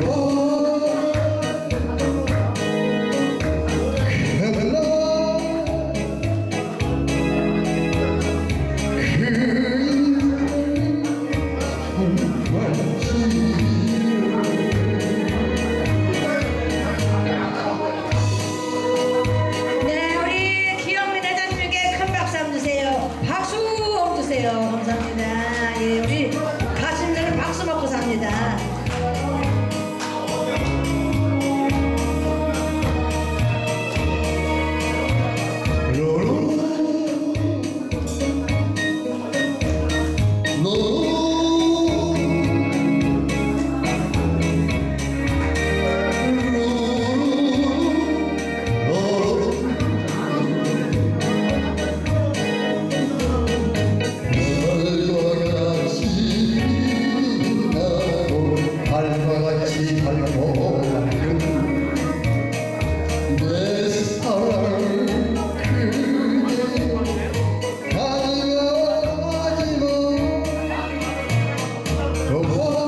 oh. Vamos.